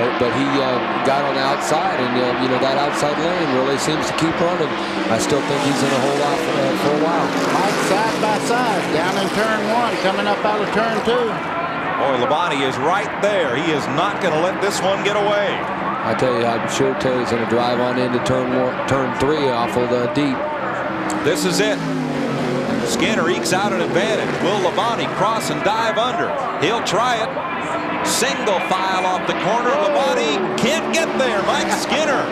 but, but he uh, got on the outside, and uh, you know that outside lane really seems to keep running. I still think he's going to hold off uh, for a while. Mike side by side, down in turn one, coming up out of turn two. Boy, Labonte is right there. He is not going to let this one get away. I tell you, I'm sure Terry's going to drive on into turn one, turn three awful uh, deep. This is it. Skinner ekes out an advantage. Will Labonte cross and dive under? He'll try it. Single file off the corner. Labonte can't get there. Mike Skinner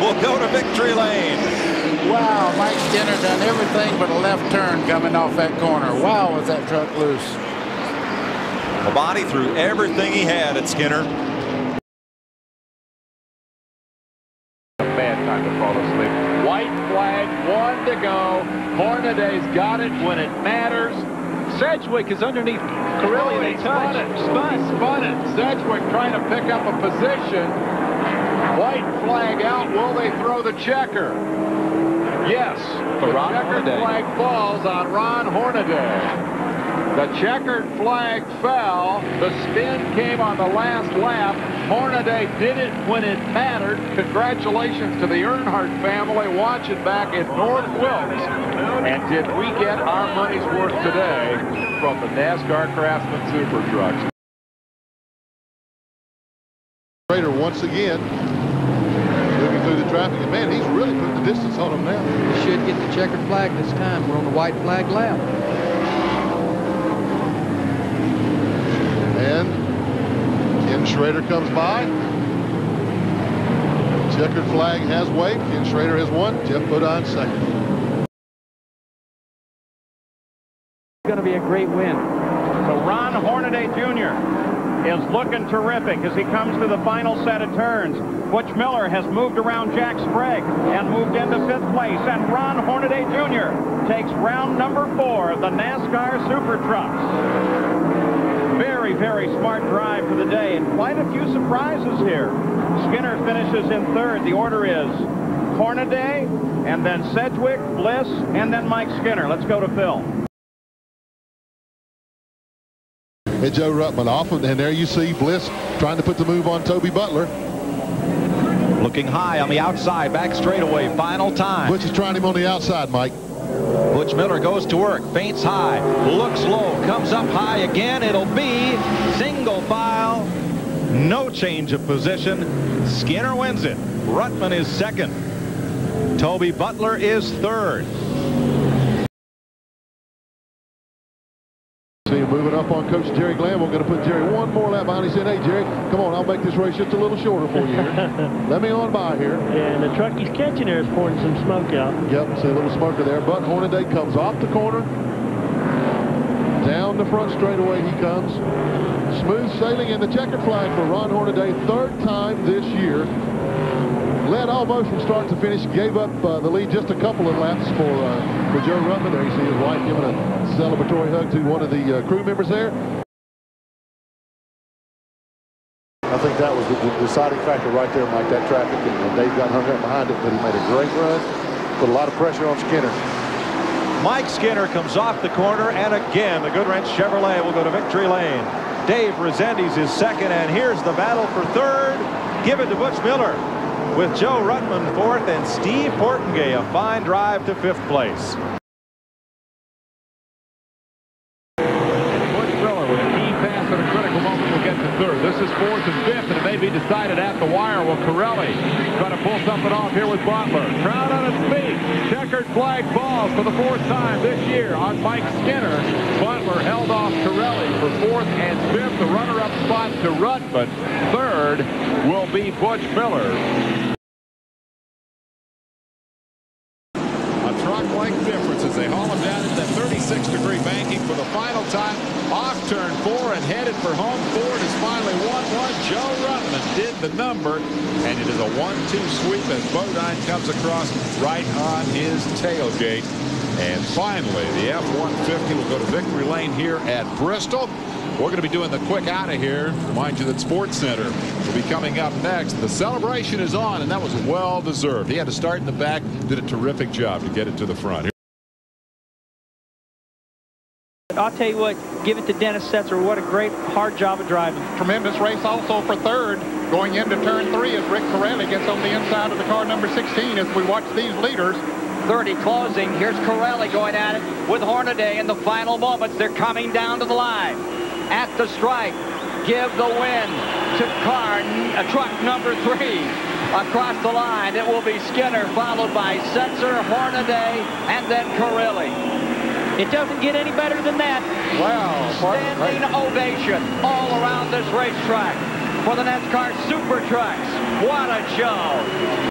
will go to victory lane. Wow, Mike Skinner done everything but a left turn coming off that corner. Wow, was that truck loose. Labonte threw everything he had at Skinner. Bad time to fall asleep. White flag, one to go. Hornaday's got it when it matters. Sedgwick is underneath Carelli. They touch. Spun it. Spun, spun it. Sedgwick trying to pick up a position. White flag out. Will they throw the checker? Yes. The checkered flag falls on Ron Hornaday. The checkered flag fell. The spin came on the last lap. Hornaday did it when it mattered. Congratulations to the Earnhardt family watching back in North Wilkes. And did we get our money's worth today from the NASCAR Craftsman Super Trucks? Schrader once again moving through the traffic. And man, he's really putting the distance on him now. He should get the checkered flag this time. We're on the white flag lap. And Ken Schrader comes by. Checkered flag has waved. Ken Schrader has won. Geoff Bodine second. It's going to be a great win. So Ron Hornaday Jr. is looking terrific as he comes to the final set of turns. Butch Miller has moved around Jack Sprague and moved into fifth place. And Ron Hornaday Jr. takes round number four of the NASCAR Super Trucks. Very, very smart drive for the day and quite a few surprises here. Skinner finishes in third. The order is Hornaday and then Sedgwick, Bliss, and then Mike Skinner. Let's go to Phil. And Joe Ruttman off, and there you see Bliss trying to put the move on Toby Butler. Looking high on the outside, back straightaway, final time. Butch is trying him on the outside, Mike. Butch Miller goes to work, feints high, looks low, comes up high again. It'll be single file, no change of position. Skinner wins it. Ruttman is second. Toby Butler is third. Him moving up on Coach Jerry Glanville. We're going to put Jerry one more lap behind. He said, hey, Jerry, come on, I'll make this race just a little shorter for you. Let me on by here. And the truck he's catching there is pouring some smoke out. Yep, see a little smoker there. But Hornaday comes off the corner. Down the front straightaway he comes. Smooth sailing in the checkered flag for Ron Hornaday. Third time this year. Led almost from start to finish. Gave up uh, the lead just a couple of laps for uh, for Joe Ruttman. There you see his wife giving a celebratory hug to one of the uh, crew members there. I think that was the, the deciding factor right there, Mike, that traffic. And, and Dave got hung up behind it, but he made a great run. Put a lot of pressure on Skinner. Mike Skinner comes off the corner, and again, the Goodwrench Chevrolet will go to victory lane. Dave Rezendes is second, and here's the battle for third. Give it to Butch Miller with Joe Ruttman fourth and Steve Portenga a fine drive to fifth place. Butch Miller with a key pass at a critical moment will get to third. This is fourth and fifth, and it may be decided at the wire. Will Carelli try to pull something off here with Butler? Crowd on its feet. Checkered flag falls for the fourth time this year on Mike Skinner. Butler held off Carelli for fourth and fifth. The runner-up spot to Ruttman. Third will be Butch Miller. A truck length difference as they haul him down into that 36 degree banking for the final time. Off turn four and headed for home. Ford is finally 1-1. Joe Ruttman did the number, and it is a 1-2 sweep as Bodine comes across right on his tailgate. And finally, the F-150 will go to victory lane here at Bristol. We're going to be doing the quick out of here. Remind you that Sports Center will be coming up next. The celebration is on, and that was well deserved. He had to start in the back, did a terrific job to get it to the front. I'll tell you what, give it to Dennis Setzer. What a great, hard job of driving. Tremendous race also for third. Going into turn three as Rick Carelli gets on the inside of the car number 16 as we watch these leaders 30 closing. Here's Carelli going at it with Hornaday in the final moments. They're coming down to the line. At the stripe, give the win to car, uh, truck number three. Across the line, it will be Skinner, followed by Setzer, Hornaday, and then Carelli. It doesn't get any better than that. Wow. Standing ovation all around this racetrack for the NASCAR Super Trucks. What a show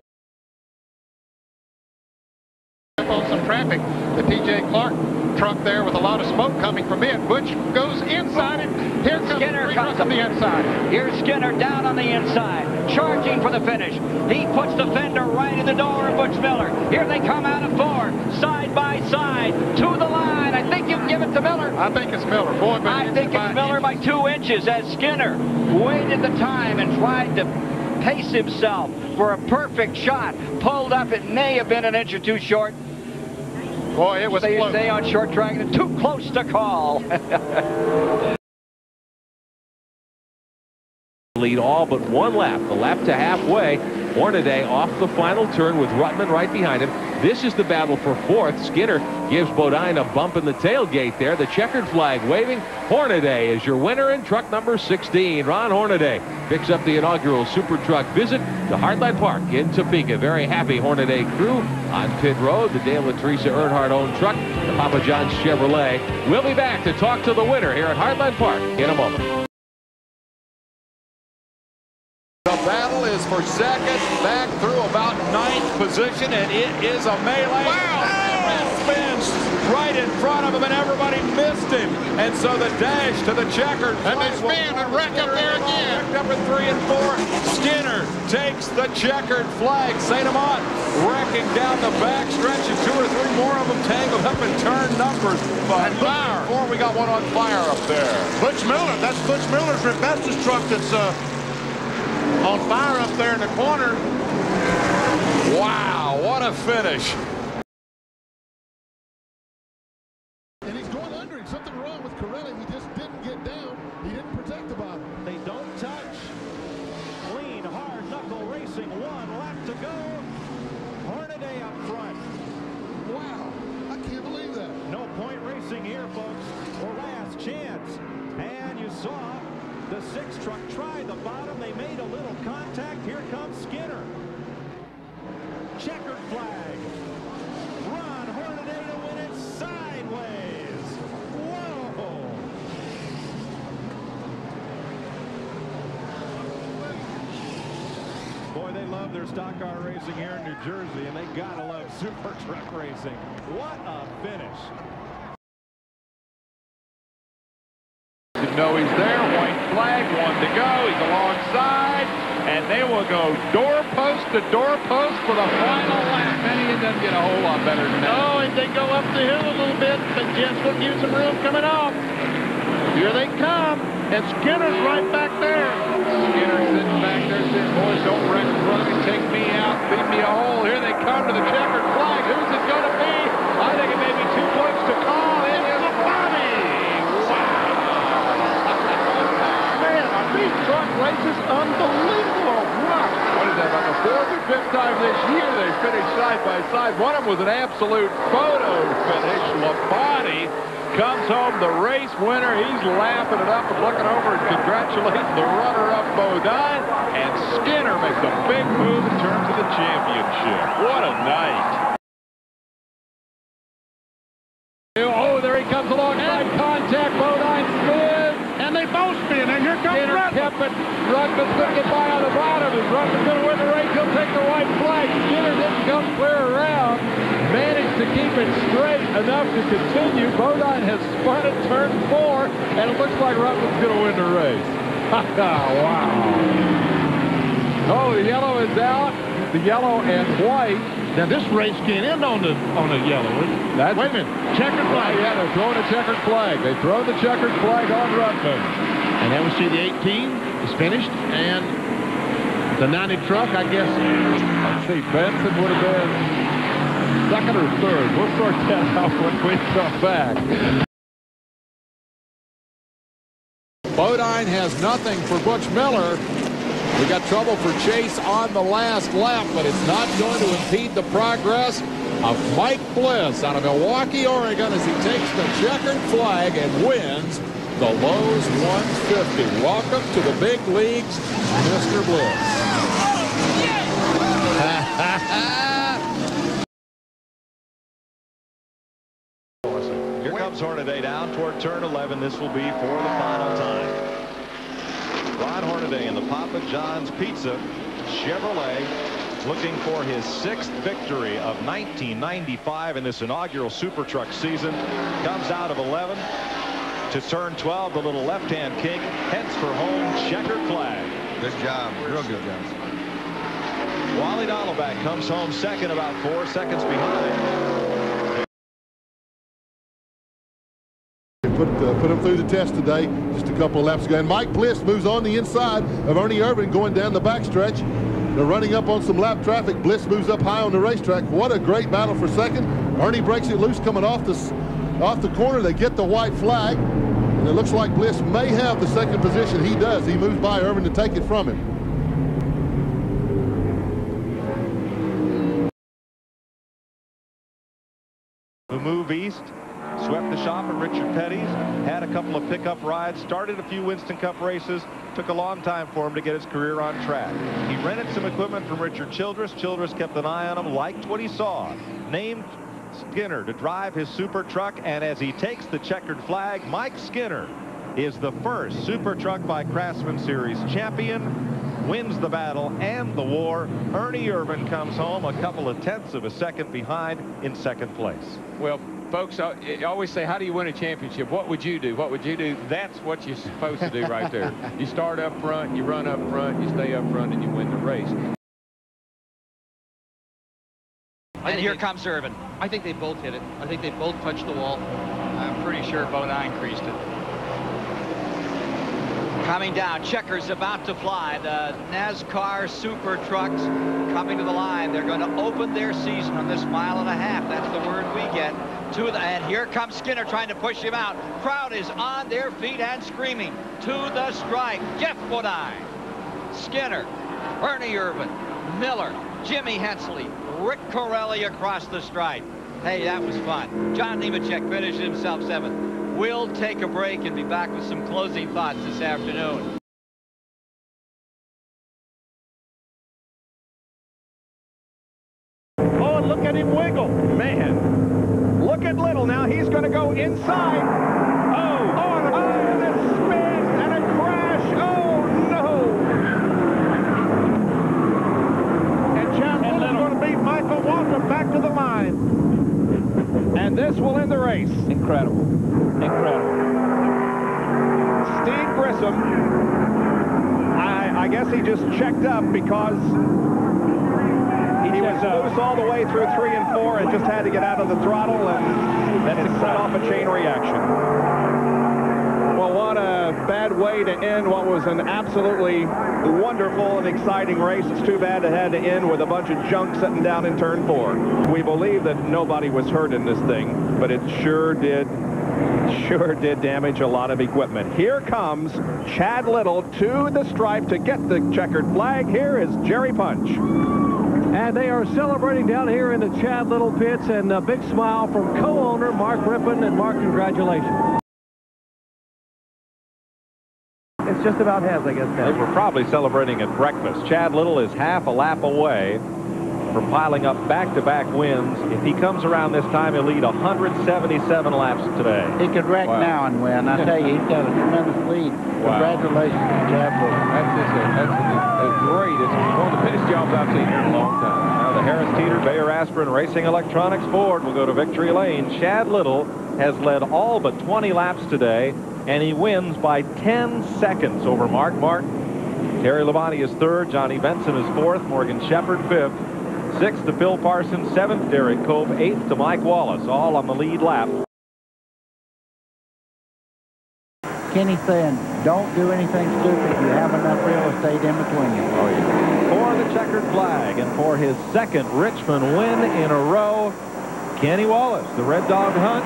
on some traffic. The TJ Clark truck there with a lot of smoke coming from it. Butch goes inside and here comes Skinner comes on the inside. Here's Skinner down on the inside, charging for the finish. He puts the fender right in the door of Butch Miller. Here they come out of four, side by side, to the line. I think you can give it to Miller. I think it's Miller. Boy, I think it's Miller by two inches as Skinner waited the time and tried to pace himself for a perfect shot. Pulled up, it may have been an inch or two short. Boy, it was They close. say on short track, too close to call. lead all but one lap, the lap to halfway. Hornaday off the final turn with Ruttman right behind him. This is the battle for fourth. Skinner gives Bodine a bump in the tailgate there. The checkered flag waving. Hornaday is your winner in truck number 16. Ron Hornaday picks up the inaugural Super Truck visit to Heartland Park in Topeka. Very happy Hornaday crew on pit road. The Dale and Teresa Earnhardt owned truck, the Papa John's Chevrolet. We'll be back to talk to the winner here at Heartland Park in a moment. The battle is for second, back through about ninth position, and it is a melee. Wow! spins right in front of him, and everybody missed him. And so the dash to the checkered And they spin and wreck up there again. Wrecked up at three and four. Skinner takes the checkered flag. St. Amant wrecking down the back stretch, and two or three more of them tangled up in turn numbers. But fire. Four, we got one on fire up there. Butch Miller, that's Butch Miller's Rebecca's truck that's uh, on fire up there in the corner. Wow, what a finish. And he's going under him. Something wrong with Carelli. He just didn't get down. He didn't protect the bottom. They don't touch. Clean, hard knuckle racing. One lap to go. Hornaday up front. Wow. I can't believe that. No point racing here, folks. Or last chance. And you saw the six truck try the bottom. They made a little contact. Here comes Skinner. Checkered flag. Ron Hornaday to win it sideways. Whoa. Boy, they love their stock car racing here in New Jersey, and they gotta love super truck racing. What a finish. You know he's there. White flag, one to go. He's alongside, and they will go doorpost to doorpost for the final lap. Benny, it doesn't get a whole lot better than that. Oh, and they go up the hill a little bit, but Jets will give some room coming off. Here they come, and Skinner's right back there. Skinner sitting back there saying, boys, don't wreck in front of me. Take me out. Beat me a hole. Here they come to the checkered flag. Who's it going to be? I think it may be too close to call. It is Bobby. Man, are these truck races unbelievable? Wow. What is that, about the fourth or fifth time this year they finished side by was an absolute photo finish. Labonte comes home the race winner. He's laughing it up and looking over and congratulating the runner-up Bodine. And Skinner makes a big move in terms of the championship. What a night. Oh, there he comes alongside contact. Bodine spins. And they both spin, and here comes Skinner Ruttman. kept it. Ruttman's going to get by on the bottom. Is Ruttman going to win the race? He'll take the white flag. Skinner didn't come clear around. Managed to keep it straight enough to continue. Bodine has spun at turn four, and it looks like Ruttman's going to win the race. wow. Oh, the yellow is out. The yellow and white. Now this race can't end on the on the yellow. That's, Wait a minute, checkered flag. Oh, yeah, they're throwing a checkered flag. They throw the checkered flag on Ruttman. And then we see the 18 is finished, and the 90 truck, I guess. Let's see, Benson would have been second or third. We'll sort that out when we come back. Bodine has nothing for Butch Miller. We got trouble for Chase on the last lap, but it's not going to impede the progress of Mike Bliss out of Milwaukie, Oregon as he takes the checkered flag and wins the Lowe's 150. Welcome to the big leagues, Mr. Bliss. Here comes Hornaday down toward turn 11. This will be for the final time. Ron Hornaday in the Papa John's Pizza Chevrolet looking for his sixth victory of 1995 in this inaugural Super Truck season. Comes out of 11 to turn 12. The little left-hand kick heads for home. Checkered flag. Good job. Real good, guys. Wally Dallenbach comes home second about four seconds behind. Put, uh, put him through the test today just a couple of laps ago. And Mike Bliss moves on the inside of Ernie Irvan going down the backstretch. They're running up on some lap traffic. Bliss moves up high on the racetrack. What a great battle for second. Ernie breaks it loose coming off the, off the corner. They get the white flag. And it looks like Bliss may have the second position. He does. He moves by Irvan to take it from him. move east, swept the shop at Richard Petty's, had a couple of pickup rides, started a few Winston Cup races, took a long time for him to get his career on track. He rented some equipment from Richard Childress. Childress kept an eye on him, liked what he saw, named Skinner to drive his super truck, and as he takes the checkered flag, Mike Skinner is the first Super Truck by Craftsman Series champion, wins the battle and the war. Ernie Irvan comes home a couple of tenths of a second behind in second place. Well, folks uh, I always say, how do you win a championship? What would you do? What would you do? That's what you're supposed to do right there. You start up front, you run up front, you stay up front, and you win the race. And here comes Irvan. I think they both hit it. I think they both touched the wall. I'm pretty sure Bodine creased it. Coming down, checkers about to fly. The NASCAR Super Trucks coming to the line. They're going to open their season on this mile and a half. That's the word we get. To the, and here comes Skinner trying to push him out. Crowd is on their feet and screaming. To the stripe, Geoff Bodine. Skinner, Ernie Irvan, Miller, Jimmy Hensley, Rick Carelli across the stripe. Hey, that was fun. John Nemechek finished himself seventh. We'll take a break and be back with some closing thoughts this afternoon. Oh, and look at him wiggle. Man, look at Little now. He's going to go inside. Oh, oh, and, oh, and a spin and a crash. Oh, no. And Chad Little's going to beat Michael Walker back to the line. And this will end the race. Incredible. Incredible. Steve Grissom, I, I guess he just checked up because he was loose all the way through three and four and just had to get out of the throttle and then it set off a chain reaction. Well, a bad way to end what was an absolutely wonderful and exciting race. It's too bad it had to end with a bunch of junk sitting down in turn four. We believe that nobody was hurt in this thing, but it sure did sure did damage a lot of equipment. Here comes Chad Little to the stripe to get the checkered flag. Here is Jerry Punch. And they are celebrating down here in the Chad Little pits and a big smile from co-owner Mark Rippon. And Mark, congratulations. It's just about has, I guess. They were probably celebrating at breakfast. Chad Little is half a lap away from piling up back-to-back wins. If he comes around this time, he'll lead 177 laps today. He could wreck Wow. now and win. I tell you, he's got a tremendous lead. Congratulations to Chad Little. That's just a, that's a, a great. It's one of the biggest jobs I've seen here in a long time. Now the Harris Teeter Bayer Aspirin Racing Electronics Ford will go to victory lane. Chad Little has led all but 20 laps today, and he wins by 10 seconds over Mark Martin. Terry Labonte is third. Johnny Benson is fourth. Morgan Shepherd fifth. Sixth to Phil Parsons. Seventh, Derrike Cope. Eighth to Mike Wallace, all on the lead lap. Kenny saying, don't do anything stupid. You have enough real estate in between you. Oh, yeah. For the checkered flag and for his second Richmond win in a row, Kenny Wallace, the Red Dog Hunt,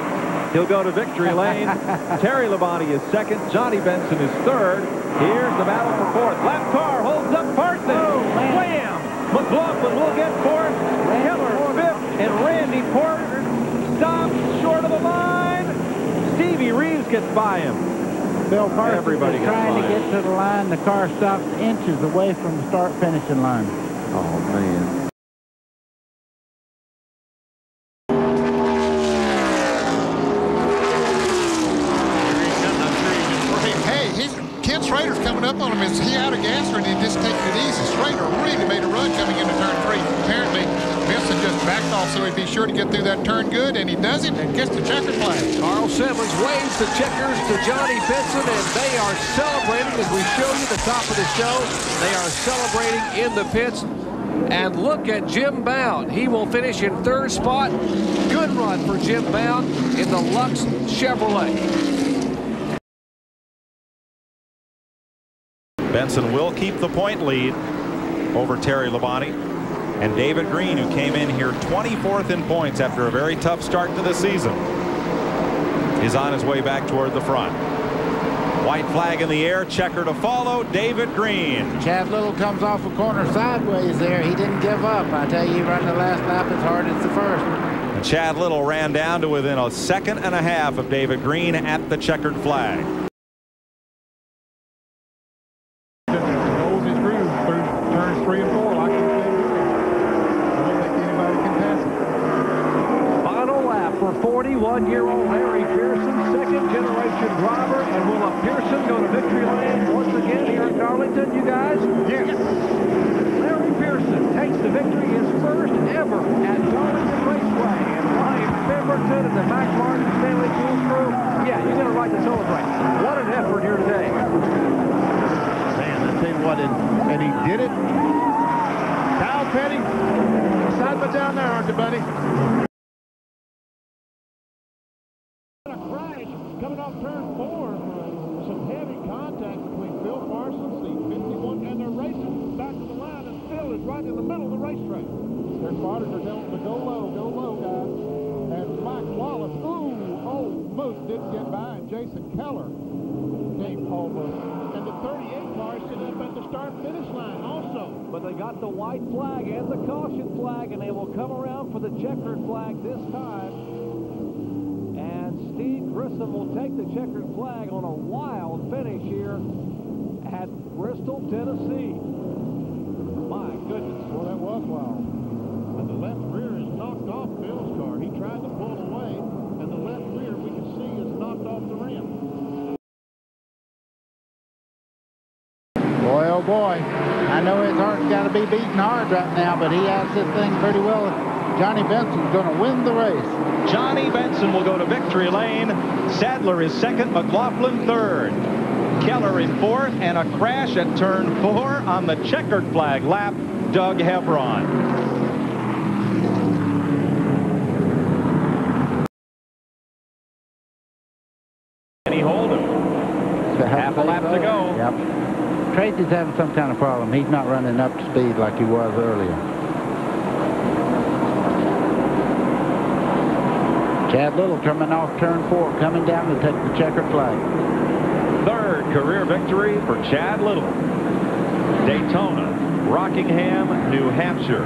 He'll go to victory lane. Terry Labonte is second. Johnny Benson is third. Here's the battle for fourth. Lap car holds up Parsons. Oh, Wham! McLaughlin will get fourth. Keller fifth. And Randy Porter stops short of the line. Stevie Reeves gets by him. Bill Parsons Everybody is trying to get to the line. The car stops inches away from the start finishing line. Oh, man. Hey, he's, Ken Schrader's Is he out of gas or did he just take it easy? Schrader really made a run coming into turn three. Apparently, Benson just backed off so he'd be sure to get through that turn good, and he does it and gets the checkered flag. Carl Simmons waves the checkers to Johnny Benson, and they are celebrating as we show you the top of the show. They are celebrating in the pits. And look at Jim Bown. He will finish in third spot. Good run for Jim Bown in the Lux Chevrolet. Benson will keep the point lead over Terry Labonte. And David Green, who came in here 24th in points after a very tough start to the season, is on his way back toward the front. White flag in the air, checker to follow, David Green. Chad Little comes off a corner sideways there. He didn't give up. I tell you, he ran the last lap as hard as the first. And Chad Little ran down to within a second and a half of David Green at the checkered flag. Holds his groove through turns three and four like he said. I don't think anybody can pass it. Final lap for 41-year-old Larry Pearson, second-generation driver. And will a Pearson go to victory lane once again here in Darlington, you guys? Yes. Larry Pearson takes the victory, his first ever at Darlington Raceway. And Ryan Pemberton and the Mac Martin Stanley Tools crew, yeah, you got a right to celebrate. What an effort here today. Man, I tell you what, and, and he did it. Kyle Petty, excitement down there, aren't you, buddy? Coming off turn four, some heavy contact between Phil Parsons, the 51, and they're racing back to the line, and Phil is right in the middle of the racetrack. Their spotters are telling them to go low, go low, guys. And Mike Wallace, ooh, almost didn't get by, and Jason Keller came almost. And the 38 car stood up at the start-finish line also. But they got the white flag and the caution flag, and they will come around for the checkered flag this time. And Steve Grissom will take the checkered flag on a wild finish here at Bristol, Tennessee. My goodness. Well, that was wild. And the left rear is knocked off Bill's car. He tried to pull away, and the left rear, we can see, is knocked off the rim. Boy, oh boy. I know his heart's got to be beating hard right now, but he has this thing pretty well. Johnny Benson's going to win the race. Johnny Benson will go to victory lane. Sadler is second, McLaughlin third. Keller in fourth, and a crash at turn four on the checkered flag lap, Doug Heveron. Kenny Holden. Half a lap to go. Tracy's having some kind of problem. He's not running up to speed like he was earlier. Chad Little coming off turn four, coming down to take the checkered flag. Third career victory for Chad Little. Daytona, Rockingham, New Hampshire.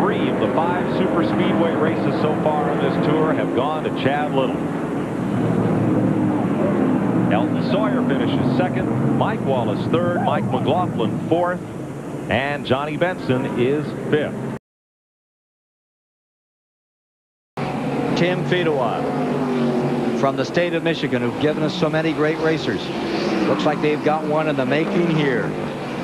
Three of the five super speedway races so far on this tour have gone to Chad Little. Elton Sawyer finishes second, Mike Wallace third, Mike McLaughlin fourth, and Johnny Benson is fifth. Tim Fedewa from the state of Michigan who've given us so many great racers. Looks like they've got one in the making here.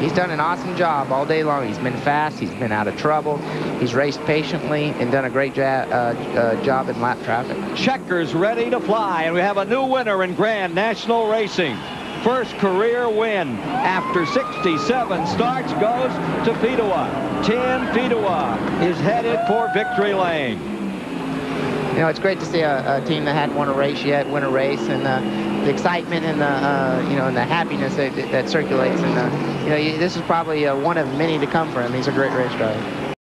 He's done an awesome job all day long. He's been fast. He's been out of trouble. He's raced patiently and done a great uh, uh, job in lap traffic. Checkers ready to fly, and we have a new winner in Grand National Racing. First career win after 67 starts goes to Fedewa. Tim Fedewa is headed for victory lane. You know, it's great to see a, a team that hadn't won a race yet win a race, and uh, the excitement and the uh, you know and the happiness that, that circulates. And uh, you know, this is probably uh, one of many to come for him. He's a great race driver.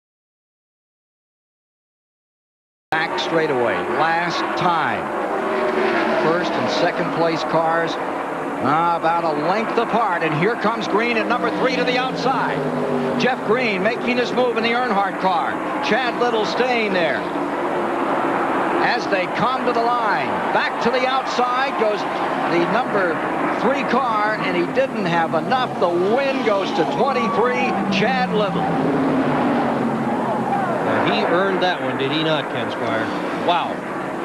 Back straightaway, last time. First and second place cars uh, about a length apart, and here comes Green at number three to the outside. Jeff Green making his move in the Earnhardt car. Chad Little staying there. As they come to the line, back to the outside goes the number three car, and he didn't have enough. The win goes to 23, Chad Little. Now, he earned that one, did he not, Ken Squier? Wow.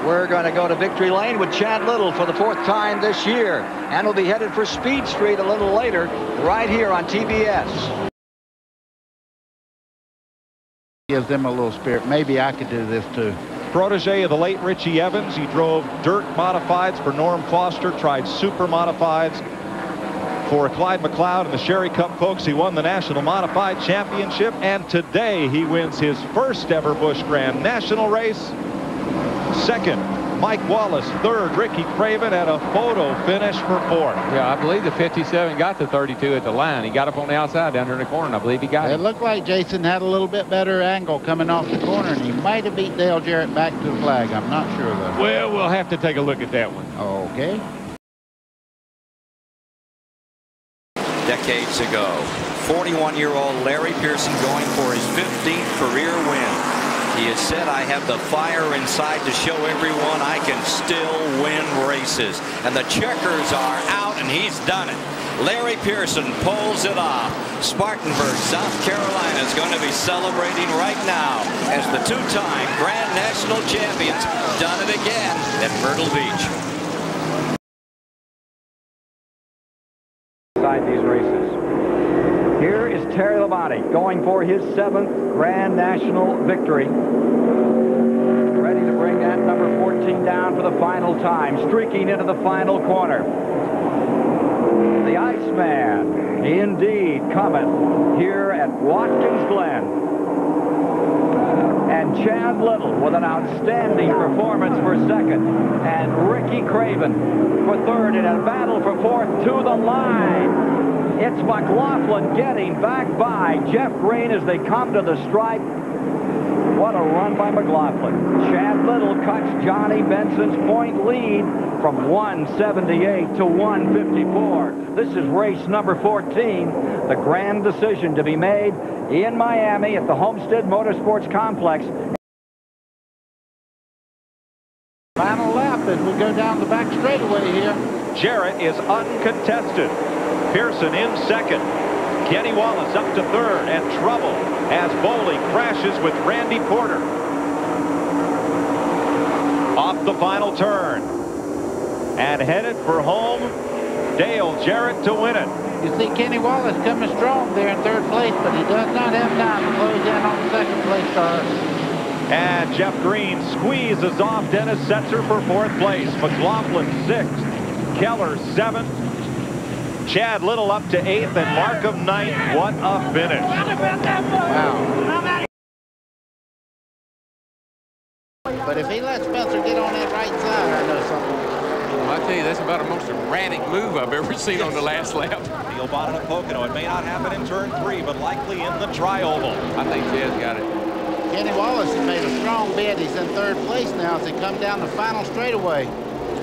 We're going to go to victory lane with Chad Little for the fourth time this year. And we'll be headed for Speed Street a little later, right here on TBS. Gives them a little spirit. Maybe I could do this too. Protege of the late Richie Evans. He drove dirt modifieds for Norm Foster, tried super modifieds for Clyde McLeod and the Sherry Cup folks. He won the National Modified Championship, and today he wins his first ever Busch Grand National race. Second, Mike Wallace. Third, Ricky Craven at a photo finish for fourth. Yeah, I believe the 57 got the 32 at the line. He got up on the outside down there in the corner, and I believe he got It it. looked like Jason had a little bit better angle coming off the corner, and he might have beat Dale Jarrett back to the flag. I'm not sure, though. Well, we'll have to take a look at that one. Okay. decades ago. 41-year-old Larry Pearson going for his 15th career win. He has said, I have the fire inside to show everyone I can still win races. And the checkers are out, and he's done it. Larry Pearson pulls it off. Spartanburg, South Carolina is going to be celebrating right now as the two-time Grand National champions done it again at Myrtle Beach. Inside these races. Terry Labonte going for his seventh Grand National victory. Ready to bring that number 14 down for the final time, streaking into the final corner. The Iceman, indeed, coming here at Watkins Glen. And Chad Little with an outstanding performance for second. And Ricky Craven for third in a battle for fourth to the line. It's McLaughlin getting back by Jeff Green as they come to the stripe. What a run by McLaughlin. Chad Little cuts Johnny Benson's point lead from 178 to 154. This is race number 14, the grand decision to be made in Miami at the Homestead Motorsports Complex. Final lap as we go down the back straightaway here. Jarrett is uncontested. Pearson in second. Kenny Wallace up to third and trouble as Boley crashes with Randy Porter. Off the final turn. And headed for home, Dale Jarrett to win it. You see Kenny Wallace coming strong there in third place, but he does not have time to close in on the second place car. And Jeff Green squeezes off Dennis Setzer for fourth place. McLaughlin sixth. Keller seventh. Chad Little up to eighth and Mark of ninth. What a finish. Wow. But if he lets Spencer get on that right side, I know something. Well, I tell you, that's about the most erratic move I've ever seen on the last lap. Neil Bonnett of Pocono. It may not happen in turn three, but likely in the tri-oval. I think Chad's got it. Kenny Wallace has made a strong bid. He's in third place now as they come down the final straightaway.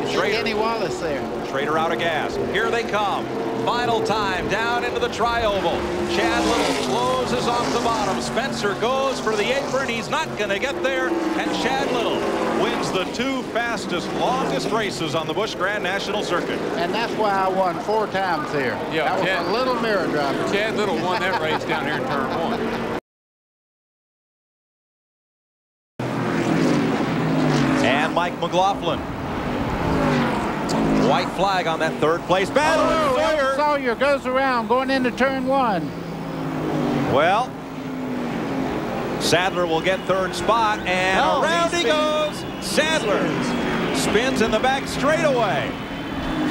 You see Schrader. Kenny Wallace there. Schrader out of gas. Here they come. Final time down into the tri-oval. Chad Little closes off the bottom. Spencer goes for the apron. He's not going to get there. And Chad Little wins the two fastest, longest races on the Busch Grand National Circuit. And that's why I won four times here. Yeah, that was Chad- a little mirror driver. Chad Little won that race down here in turn one. And Mike McLaughlin. White flag on that third place battle. Oh, Sawyer. Sawyer goes around going into turn one. Well, Sadler will get third spot, and Oh, around he he goes. Sadler spins in the back straightaway.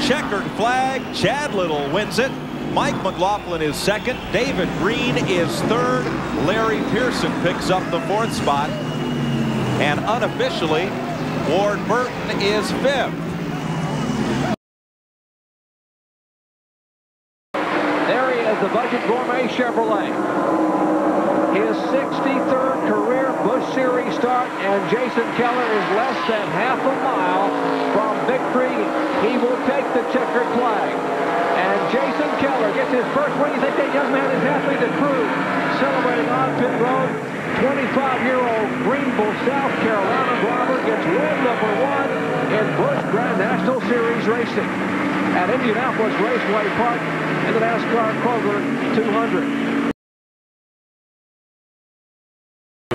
Checkered flag. Chad Little wins it. Mike McLaughlin is second. David Green is third. Larry Pearson picks up the fourth spot. And unofficially, Ward Burton is fifth. There he is, the Budget Gourmet Chevrolet. His 63rd career Busch Series start, and Jason Keller is less than half a mile from victory. He will take the checkered flag. And Jason Keller gets his first win. You think that young man is happy? The crew celebrating on pit road. 25-year-old Greenville, South Carolina driver gets win number one in Busch Grand National Series racing at Indianapolis Raceway Park in the NASCAR Kroger 200.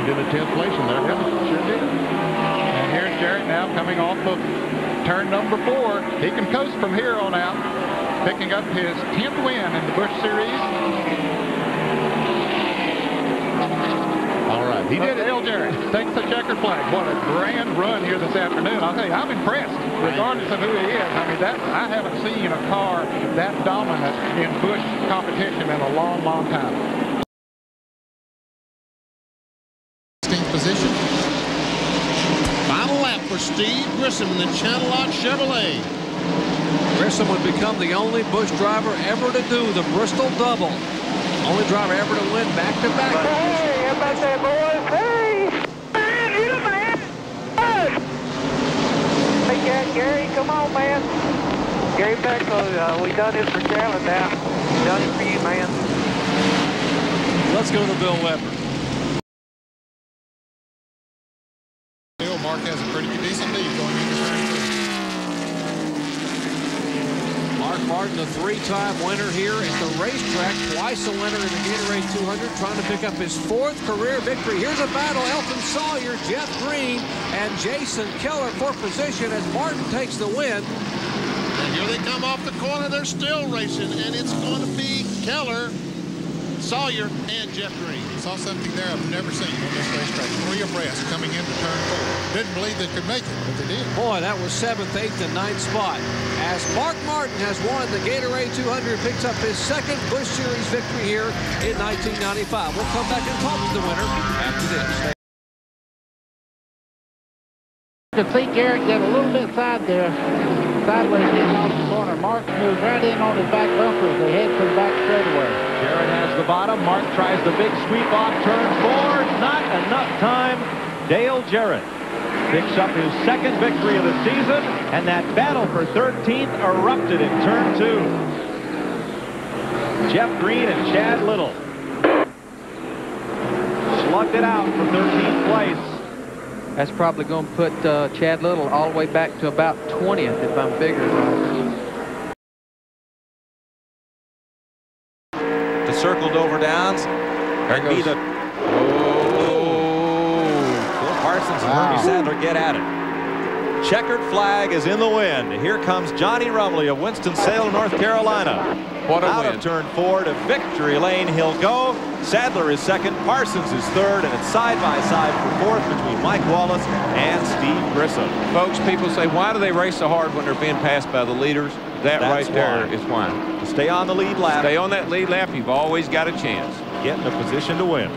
Did a 10th place in there. Yep, sure did. And here's Jarrett now coming off of turn number four. He can coast from here on out, picking up his 10th win in the Busch Series. All right, he did it. Dale Jarrett takes the checkered flag. What a grand run here this afternoon. I'll tell you, I'm impressed, regardless of who he is. I mean, that I haven't seen a car that dominant in Busch competition in a long, long time. 16th position. Final lap for Steve Grissom in the Channellock Chevrolet. Grissom would become the only Busch driver ever to do the Bristol double. Only driver ever to win back-to-back. Hey, how about that, boys? Hey! Man, you the man! Hey, Gary, Gary, come on, man. Gary Beckle, uh, we done this for Carolyn now. Done it for you, man. Let's go to Bill Weber. Still, Mark has a pretty decent lead going into turn two. Mark Martin, a three-time winner here at the racetrack, twice a winner in the Gatorade 200, trying to pick up his fourth career victory. Here's a battle, Elton Sawyer, Jeff Green, and Jason Keller for position as Martin takes the win. And here they come off the corner. They're still racing, and it's going to be Keller, Sawyer, and Jeff Green. Saw something there I've never seen on this racetrack. Three abreast coming into turn four. Didn't believe they could make it, but they did. Boy, that was seventh, eighth, and ninth spot. As Mark Martin has won the Gatorade 200, picks up his second Busch Series victory here in 1995. We'll come back and talk to the winner after this. You can see Garrett get a little bit side there, sideways off the corner. Mark moves right in on his back bumper they head to the back straightaway. Jarrett has the bottom. Mark tries the big sweep off turn four. Not enough time. Dale Jarrett picks up his second victory of the season, and that battle for 13th erupted in turn two. Jeff Green and Chad Little slugged it out for 13th place. That's probably going to put uh, Chad Little all the way back to about 20th if I'm figuring. The circled over downs. There be the. Oh. Phil Parsons and Wow. Hermie Sadler get at it. Checkered flag is in the wind. Here comes Johnny Rumley of Winston-Salem, North Carolina. What a Out win. of turn four to victory lane he'll go. Sadler is second. Parsons is third. And it's side by side for fourth between Mike Wallace and Steve Grissom. Folks, people say, why do they race so hard when they're being passed by the leaders? That That's right there why. is why. To stay on the lead lap. Stay on that lead lap. You've always got a chance. Get in a position to win.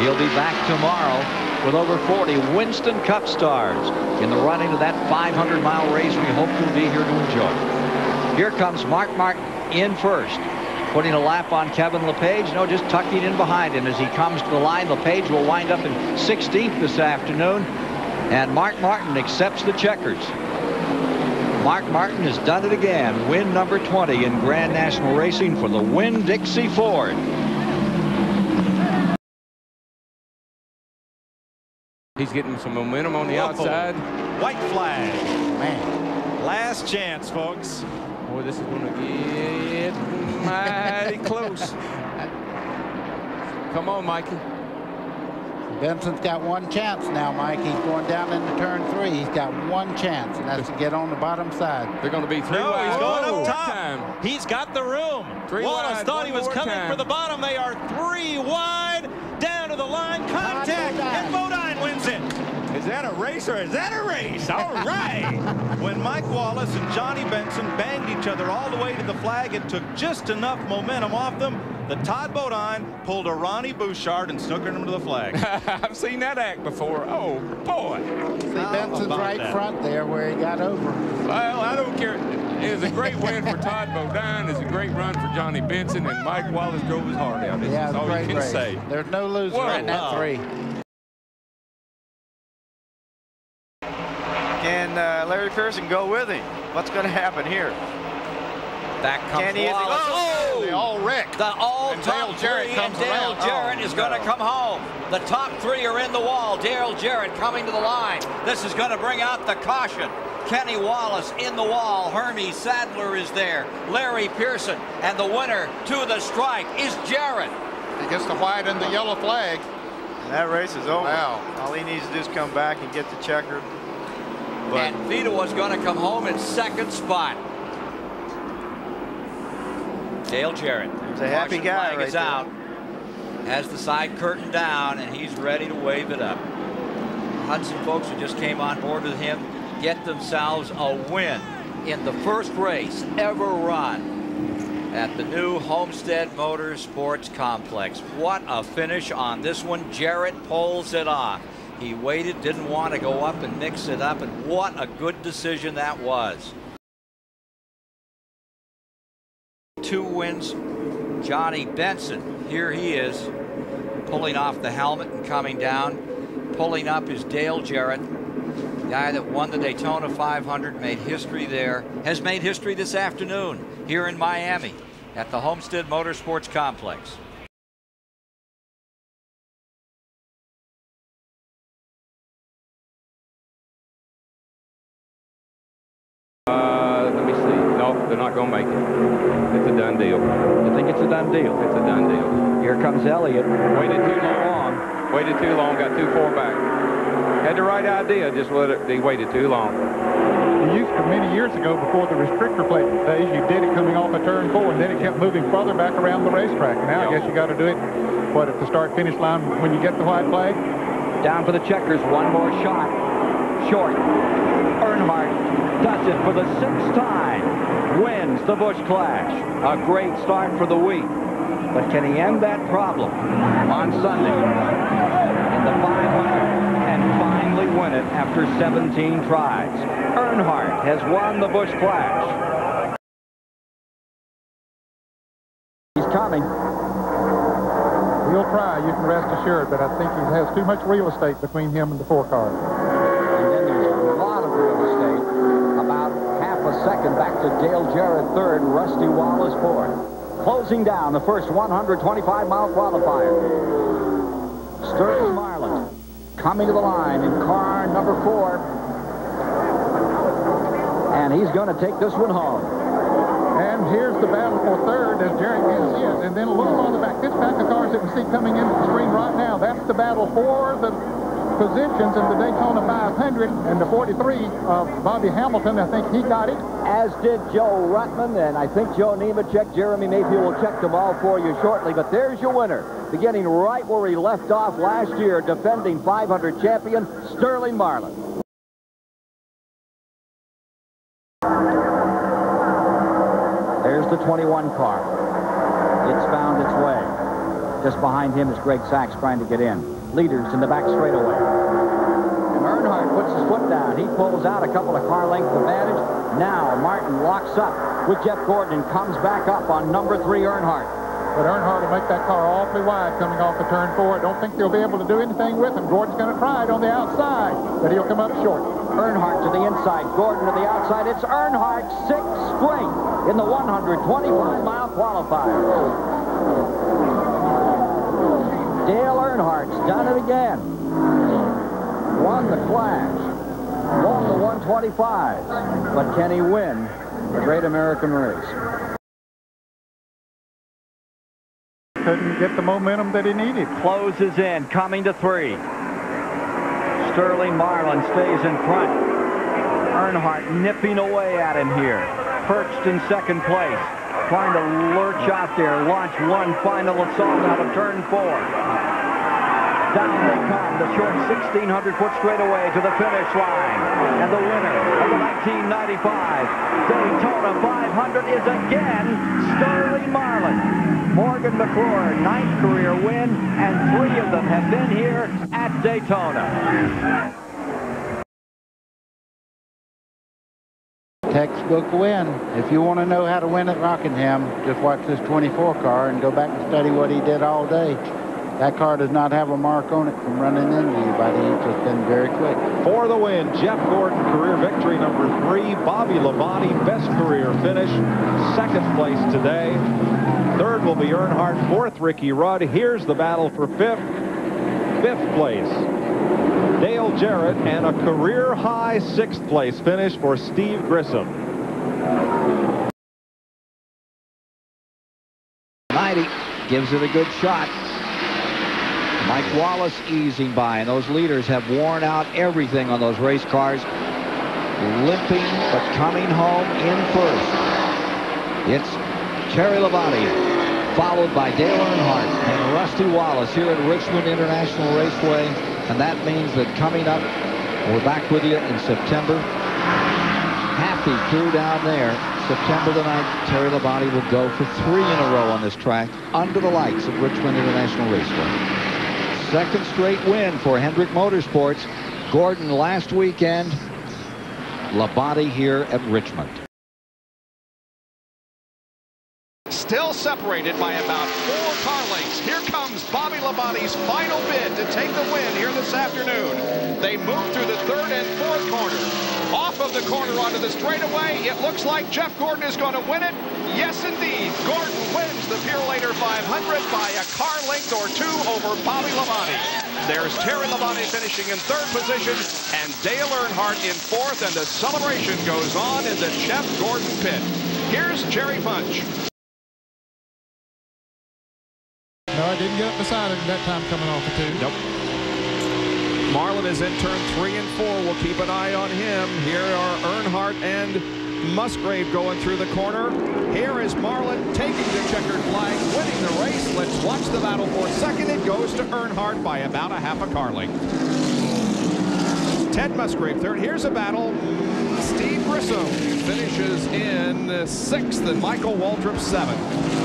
He'll be back tomorrow with over 40 Winston Cup stars in the running of that 500-mile race we hope you'll be here to enjoy. Here comes Mark Martin in first, putting a lap on Kevin LePage. No, just tucking in behind him as he comes to the line. LePage will wind up in 16th this afternoon, and Mark Martin accepts the checkers. Mark Martin has done it again. Win number 20 in Grand National Racing for the Winn-Dixie Ford. He's getting some momentum on the Whoa. outside. White flag. Man. Last chance, folks. Boy, this is going to get mighty close. Come on, Mikey. Benson's got one chance now, Mike. He's going down into turn three. He's got one chance, and that's to get on the bottom side. They're going to be three No, wide. he's going Oh, up top. time. He's got the room. Three Wallace wide, thought one he was coming time. for the bottom. They are three wide. Down to the line. Contact. That a race or is that a race? All right. when Mike Wallace and Johnny Benson banged each other all the way to the flag, it took just enough momentum off them. The Todd Bodine pulled a Ronnie Bouchard and snookered him to the flag. I've seen that act before. Oh, boy. See How Benson's right that? front there where he got over. Well, I don't care. It was a great win for Todd Bodine. It's a great run for Johnny Benson, and Mike Wallace drove his heart out. That's Yeah, all you can race. say. There's no loser Whoa. in that three. Can uh, Larry Pearson go with him? What's going to happen here? Back comes Can he hit the- Wallace. Oh! They all wreck. The all And top Dale Jarrett three, comes and Dale around. Jarrett Oh, is going to come home. The top three are in the wall. Dale Jarrett coming to the line. This is going to bring out the caution. Kenny Wallace in the wall. Hermie Sadler is there. Larry Pearson. And the winner to the stripe is Jarrett. He gets the white and the yellow flag. And that race is over. Wow. All he needs to do is come back and get the checkered. But and Vita was going to come home in second spot. Dale Jarrett. He's a happy guy right is there. out. Has the side curtain down, and he's ready to wave it up. Hudson folks who just came on board with him get themselves a win in the first race ever run at the new Homestead Motorsports Complex. What a finish on this one. Jarrett pulls it off. He waited, didn't want to go up and mix it up, and what a good decision that was. Two wins. Johnny Benson, here he is, pulling off the helmet and coming down. Pulling up is Dale Jarrett, guy that won the Daytona 500, made history there, has made history this afternoon here in Miami at the Homestead Motorsports Complex. See. Nope, they're not going to make it. It's a done deal. You think it's a done deal? It's a done deal. Here comes Elliott. Waited too long. Waited too long. Got too far back. Had the right idea. Just let it. They waited too long. You used to, many years ago, before the restrictor plate days, you did it coming off a turn four, and then it kept moving further back around the racetrack. Now I guess you got to do it, what, at the start-finish line when you get the white flag? Down for the checkers. One more shot. Short. Earnhardt does it for the sixth time. Wins the Busch Clash. A great start for the week. But can he end that problem on Sunday in the 500 and finally win it after 17 tries? Earnhardt has won the Busch Clash. He's coming. He'll try, you can rest assured, but I think he has too much real estate between him and the four car. Second back to Dale Jarrett third, Rusty Wallace fourth. Closing down the first 125-mile qualifier. Sterling Marlin coming to the line in car number four. And he's going to take this one home. And here's the battle for third as Jarrett gets in. And then a little on the back, this pack of cars that we see coming into the screen right now, that's the battle for the positions in the Daytona 500 and the 43 of Bobby Hamilton. I think he got it. As did Joe Ruttman, and I think Joe Nemechek, Jeremy Mayfield will check them all for you shortly. But there's your winner, beginning right where he left off last year, defending 500 champion Sterling Marlin. There's the 21 car. It's found its way. Just behind him is Greg Sacks trying to get in. Leaders in the back straightaway. And Earnhardt puts his foot down. He pulls out a couple of car length advantage. Now Martin locks up with Jeff Gordon and comes back up on number three Earnhardt. But Earnhardt will make that car awfully wide coming off the turn four. I don't think they'll be able to do anything with him. Gordon's going to try it on the outside, but he'll come up short. Earnhardt to the inside, Gordon to the outside. It's Earnhardt six straight in the 125-mile qualifier. Dale Earnhardt's done it again. Won the Clash. Won the 125. But can he win the Great American Race? Couldn't get the momentum that he needed. Closes in, coming to three. Sterling Marlin stays in front. Earnhardt nipping away at him here. Perched in second place. Trying to lurch out there, launch one final assault out of turn four. Down they come, the short 1,600-foot straightaway to the finish line. And the winner of the 1995 Daytona 500 is again Sterling Marlin. Morgan McClure, ninth career win, and three of them have been here at Daytona. Textbook win. If you want to know how to win at Rockingham, just watch this 24 car and go back and study what he did all day. That car does not have a mark on it from running into you, By buddy. It's just been very quick. For the win, Jeff Gordon, career victory number three. Bobby Labonte, best career finish. Second place today. Third will be Earnhardt. Fourth, Ricky Rudd. Here's the battle for fifth. Fifth place, Dale Jarrett, and a career high sixth place finish for Steve Grissom. 90 gives it a good shot. Mike Wallace easing by, and those leaders have worn out everything on those race cars. Limping, but coming home in first. It's Terry Labonte, followed by Dale Earnhardt and Rusty Wallace here at Richmond International Raceway. And that means that coming up, we're back with you in September. Happy crew down there. September the 9th, Terry Labonte will go for three in a row on this track under the lights of Richmond International Raceway. Second straight win for Hendrick Motorsports. Gordon last weekend. Labonte here at Richmond. Still separated by about four car lengths. Here comes Bobby Labonte's final bid to take the win here this afternoon. They move through the third and fourth corner. Off of the corner onto the straightaway, it looks like Jeff Gordon is going to win it. Yes, indeed. Gordon wins the Purolator 500 by a car length or two over Bobby Labonte. There's Terry Labonte finishing in third position and Dale Earnhardt in fourth, and the celebration goes on in the Jeff Gordon pit. Here's Jerry Punch. No, I didn't get up beside him that time coming off the two. Nope. Marlin is in turn three and four. We'll keep an eye on him. Here are Earnhardt and Musgrave going through the corner. Here is Marlin taking the checkered flag, winning the race. Let's watch the battle for second. It goes to Earnhardt by about a half a car length. Ted Musgrave third. Here's a battle. Steve Grissom finishes in sixth and Michael Waltrip seventh.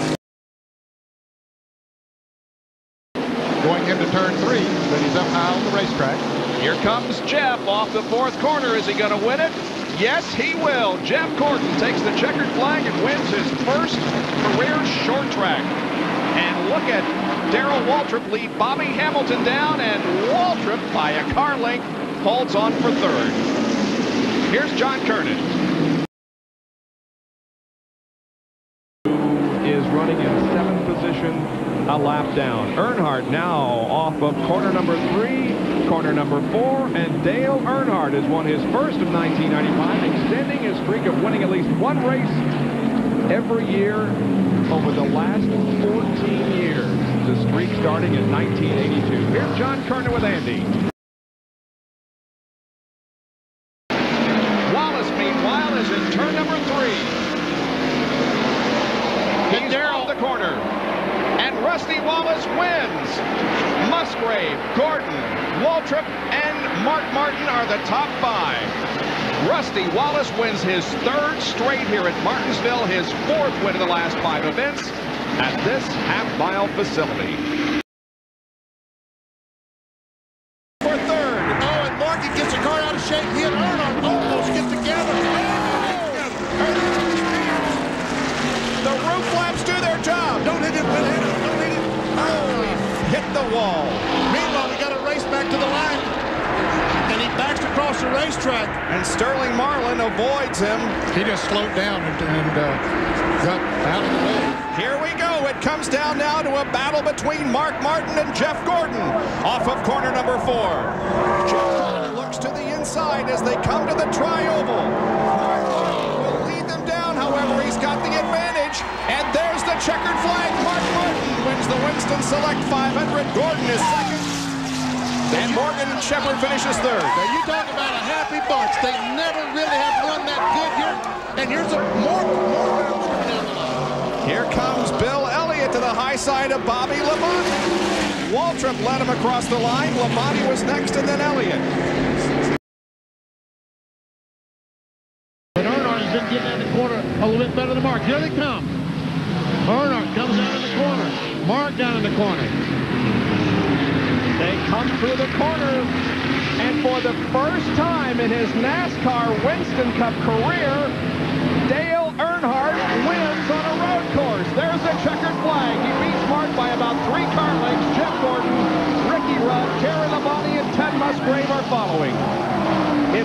Into turn three, but he's up high on the racetrack. Here comes Jeff off the fourth corner. Is he going to win it? Yes, he will. Jeff Gordon takes the checkered flag and wins his first career short track. And look at Darrell Waltrip lead Bobby Hamilton down, and Waltrip, by a car length, holds on for third. Here's John Kernan. Who is running in seventh position, a lap down. Earnhardt now off of corner number three, corner number four, and Dale Earnhardt has won his first of 1995, extending his streak of winning at least one race every year over the last 14 years. The streak starting in 1982. Here's John Kernan with Andy. Wallace, meanwhile, is in turn number three. He's off the corner. And Rusty Wallace wins. Musgrave, Gordon, Waltrip, and Mark Martin are the top five. Rusty Wallace wins his third straight here at Martinsville, his fourth win in the last five events at this half-mile facility. For third. Oh, and Markey gets the car out of shape. He and Earnhardt almost get together. The roof flaps do their job. Don't hit him. Don't hit him. Oh, hit the wall. Meanwhile, we got to race back to the line. And across the racetrack. And Sterling Marlin avoids him. He just slowed down and, and uh, got out of the way. Here we go. It comes down now to a battle between Mark Martin and Jeff Gordon off of corner number four. Jeff Gordon looks to the inside as they come to the tri-oval. Mark Martin will lead them down, however, he's got the advantage. And there's the checkered flag. Mark Martin wins the Winston Select 500. Gordon is second. And Morgan Shepherd finishes third. Now, you talk about a happy bunch. They never really have run that good here. And here's a more, more rounds coming down the line. Here comes Bill Elliott to the high side of Bobby Labonte. Waltrip led him across the line. Labonte was next, and then Elliott. But Earnhardt has been getting in the corner a little bit better than Mark. Here they come. Earnhardt comes down in the corner. Mark down in the corner. They come through the corner, and for the first time in his NASCAR Winston Cup career, Dale Earnhardt wins on a road course. There's the checkered flag. He beats Mark by about three car lengths. Jeff Gordon, Ricky Rudd, Terry Labonte, and Ted Musgrave are following.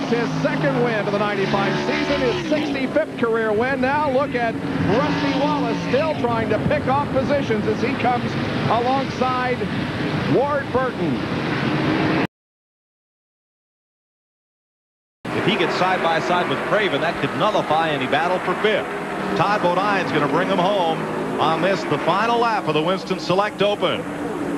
It's his second win of the 95 season, his 65th career win. Now look at Rusty Wallace still trying to pick off positions as he comes alongside Ward Burton. If he gets side by side with Craven, that could nullify any battle for fifth. Todd Bodine's going to bring him home on this, the final lap of the Winston Select Open.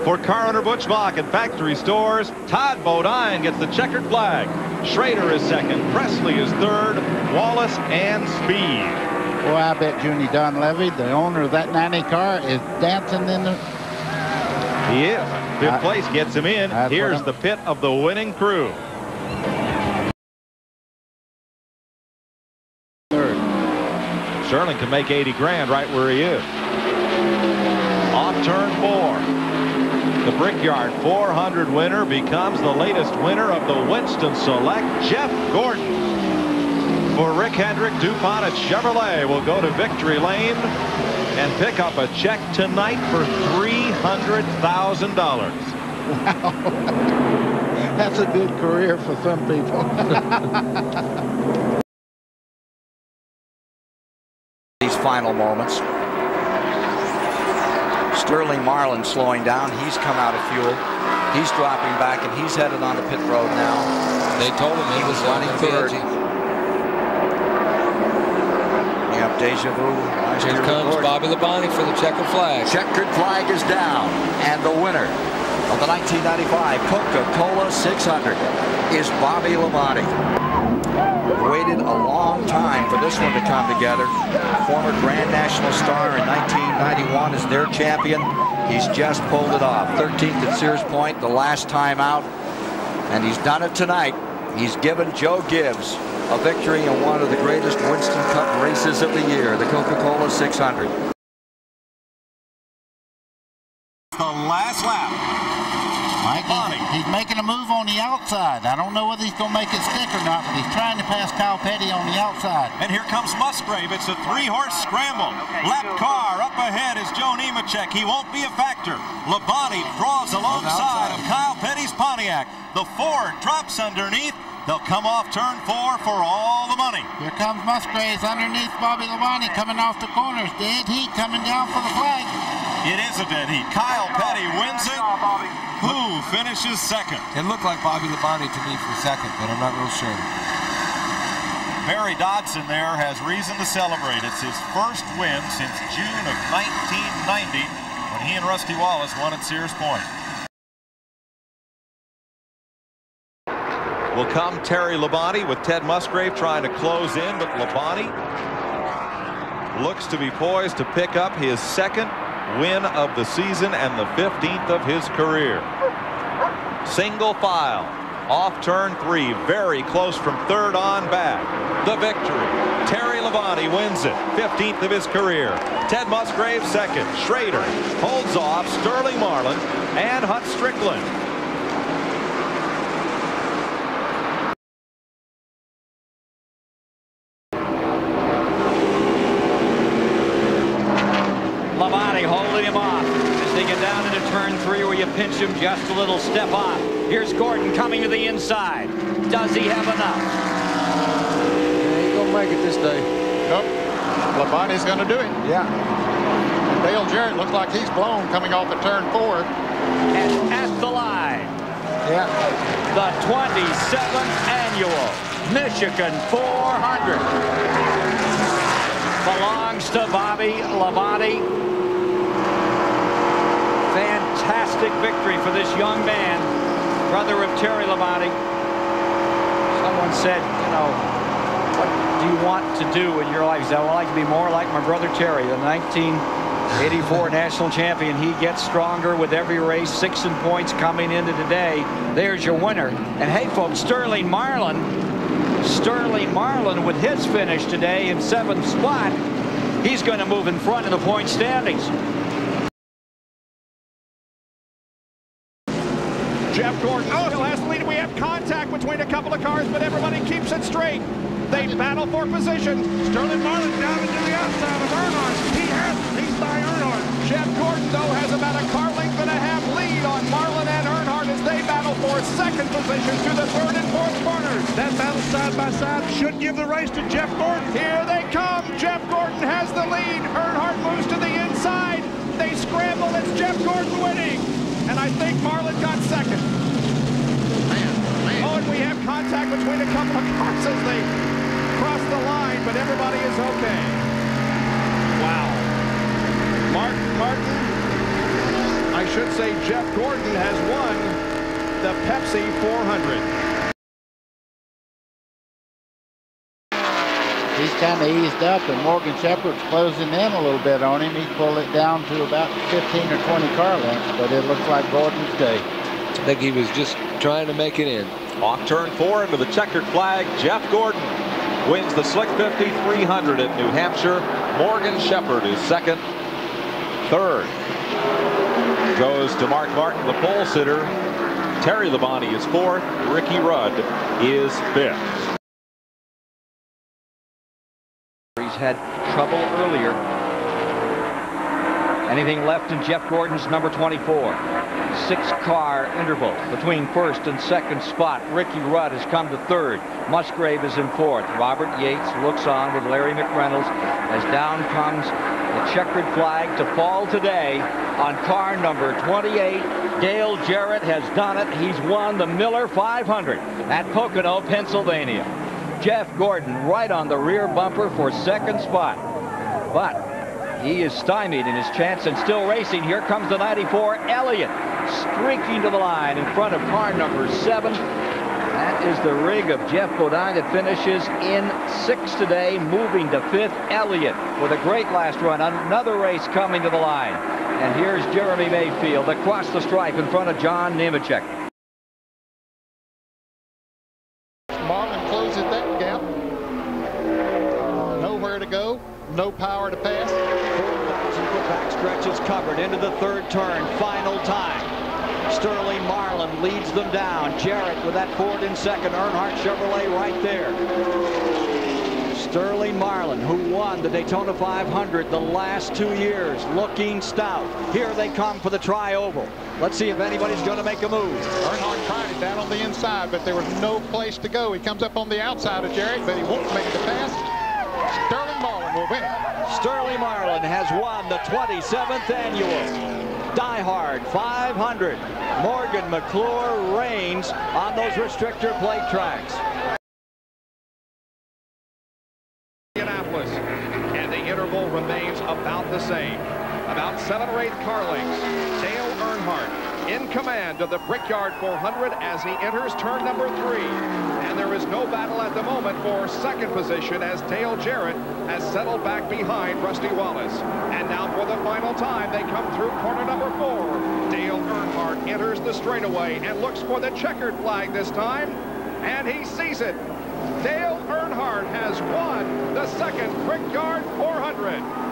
For car owner Butch Mock at factory stores, Todd Bodine gets the checkered flag. Schrader is second. Pressley is third. Wallace and Speed. Boy, I bet Junie Donlavey, the owner of that 90 car, is dancing in the... He is. Fifth I- place gets him in. That's Here's the pit of the winning crew. Third. Sterling can make 80 grand right where he is. Off turn four. The Brickyard 400 winner becomes the latest winner of the Winston Select, Jeff Gordon. For Rick Hendrick, DuPont at Chevrolet will go to Victory Lane and pick up a check tonight for $300,000. Wow. That's a good career for some people. These final moments. Sterling Marlin slowing down. He's come out of fuel. He's dropping back and he's headed on the pit road now. They told him he was running third. You have deja vu. last Here comes recorded. Bobby Labonte for the checkered flag. Checkered flag is down, and the winner of the 1995 Coca-Cola 600 is Bobby Labonte. Waited a long time for this one to come together. Former Grand National Star in 1991 is their champion. He's just pulled it off. 13th at Sears Point, the last time out, and he's done it tonight. He's given Joe Gibbs a victory in one of the greatest Winston Cup races of the year, the Coca-Cola 600. The last lap. Mike, he's, he's making a move on the outside. I don't know whether he's going to make it stick or not, but he's trying to pass Kyle Petty on the outside. And here comes Musgrave. It's a three-horse scramble. Lap car up ahead is Joe Nemechek. He won't be a factor. Labonte draws alongside of Kyle Petty's Pontiac. The Ford drops underneath. They'll come off turn four for all the money. Here comes Musgraves underneath Bobby Labonte coming off the corners. Dead heat coming down for the flag. It is a dead heat. Kyle Petty wins it. Who finishes second? It looked like Bobby Labonte to me for second, but I'm not real sure. Barry Dodson there has reason to celebrate. It's his first win since June of 1990 when he and Rusty Wallace won at Sears Point. Will come Terry Labonte with Ted Musgrave trying to close in, but Labonte looks to be poised to pick up his second win of the season and the 15th of his career. Single file off turn three, very close from third on back. The victory. Terry Labonte wins it, 15th of his career. Ted Musgrave second. Schrader holds off Sterling Marlin and Hut Stricklin. Labonte holding him off as they get down into turn three pinch him just a little step off. Here's Gordon coming to the inside. Does he have enough? He gonna make it this day. Nope. Labonte's going to do it. Yeah. Dale Jarrett looks like he's blown coming off the turn four. And at the line, Yeah. the 27th annual Michigan 400 belongs to Bobby Labonte. Fantastic victory for this young man, brother of Terry Labonte. Someone said, you know, what do you want to do in your life? He said, well, I'd like to be more like my brother Terry, the 1984 national champion. He gets stronger with every race, six in points coming into today. There's your winner. And hey, folks, Sterling Marlin, Sterling Marlin with his finish today in seventh spot, he's going to move in front of the point standings. Gordon oh, still has the lead. We have contact between a couple of cars, but everybody keeps it straight. They battle for position. Sterling Marlin down into the outside of Earnhardt. He has it. He's by Earnhardt. Jeff Gordon, though, has about a car length and a half lead on Marlin and Earnhardt as they battle for second position to the third and fourth corners. That battle side by side should give the race to Jeff Gordon. Here they come. Jeff Gordon has the lead. Earnhardt moves to the inside. They scramble. It's Jeff Gordon winning. And I think Marlin got second. We have contact between a couple of cars as they cross the line, but everybody is okay. Wow. Mark Martin, I should say Jeff Gordon has won the Pepsi 400. He's kind of eased up, and Morgan Shepherd's closing in a little bit on him. He pulled it down to about 15 or 20 car lengths, but it looks like Gordon's day. I think he was just trying to make it in. Off turn four into the checkered flag. Jeff Gordon wins the Slick 50 300 at New Hampshire. Morgan Shepherd is second. Third goes to Mark Martin, the pole sitter. Terry Labonte is fourth. Ricky Rudd is fifth. He's had trouble earlier. Anything left in Jeff Gordon's number 24. Six car interval between first and second spot. Ricky Rudd has come to third. Musgrave is in fourth. Robert Yates looks on with Larry McReynolds as down comes the checkered flag to fall today on car number 28. Dale Jarrett has done it. He's won the Miller 500 at Pocono, Pennsylvania. Jeff Gordon right on the rear bumper for second spot. But he is stymied in his chance and still racing. Here comes the 94 Elliott streaking to the line in front of car number seven. That is the rig of Geoff Bodine that finishes in sixth today, moving to fifth. Elliott with a great last run. Another race coming to the line. And here's Jeremy Mayfield across the stripe in front of John Nemechek. Marlin closes that gap. Uh, nowhere to go, no power to pass. 4,000 stretch is covered into the third turn. Final time. Sterling Marlin leads them down. Jarrett with that Ford in second. Earnhardt Chevrolet right there. Sterling Marlin, who won the Daytona 500 the last two years, looking stout. Here they come for the tri-oval. Let's see if anybody's going to make a move. Earnhardt tried it down on the inside, but there was no place to go. He comes up on the outside of Jarrett, but he won't make the pass. Sterling Marlin will win. Sterling Marlin has won the 27th annual Die Hard 500. Morgan McClure reigns on those restrictor plate tracks. Indianapolis, and the interval remains about the same. About seven or eight car lengths. Dale Earnhardt in command of the Brickyard 400 as he enters turn number three. And there is no battle at the moment for second position as Dale Jarrett has settled back behind Rusty Wallace. And now for the final time, they come through corner number four. Dale Earnhardt enters the straightaway and looks for the checkered flag this time. And he sees it. Dale Earnhardt has won the second Brickyard 400.